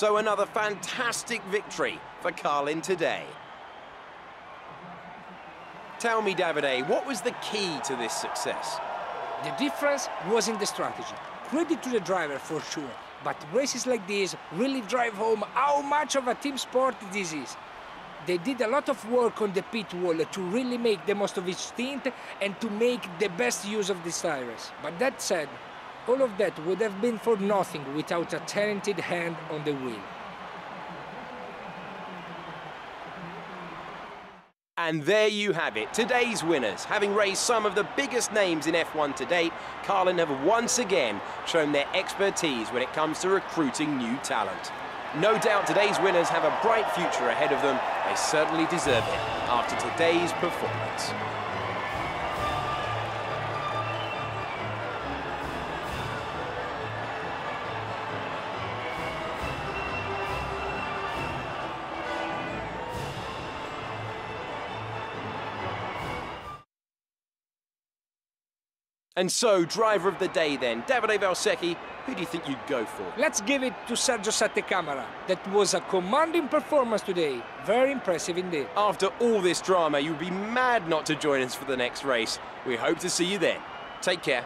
So another fantastic victory for Carlin today. Tell me, Davide, what was the key to this success? The difference was in the strategy. Credit to the driver for sure, but races like this really drive home how much of a team sport this is. They did a lot of work on the pit wall to really make the most of each stint and to make the best use of these tires. But that said, all of that would have been for nothing without a talented hand on the wheel. And there you have it, today's winners. Having raised some of the biggest names in F1 to date, Carlin have once again shown their expertise when it comes to recruiting new talent. No doubt today's winners have a bright future ahead of them. They certainly deserve it after today's performance. And so, driver of the day then, Davide Valsecchi, who do you think you'd go for? Let's give it to Sérgio Sette Câmara. That was a commanding performance today. Very impressive indeed. After all this drama, you'd be mad not to join us for the next race. We hope to see you then. Take care.